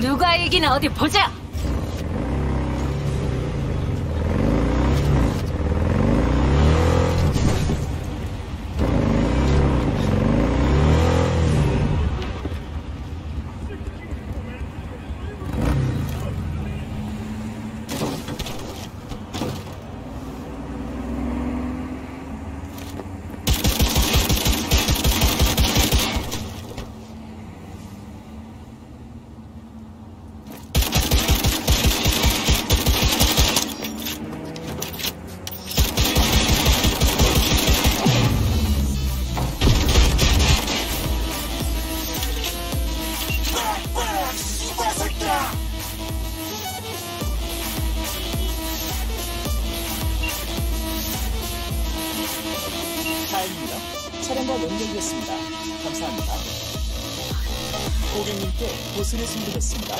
누가 이기나 어디 보자! 다행입니다. 차량과 연결됐습니다. 감사합니다. 고객님께 보스를 승인했습니다.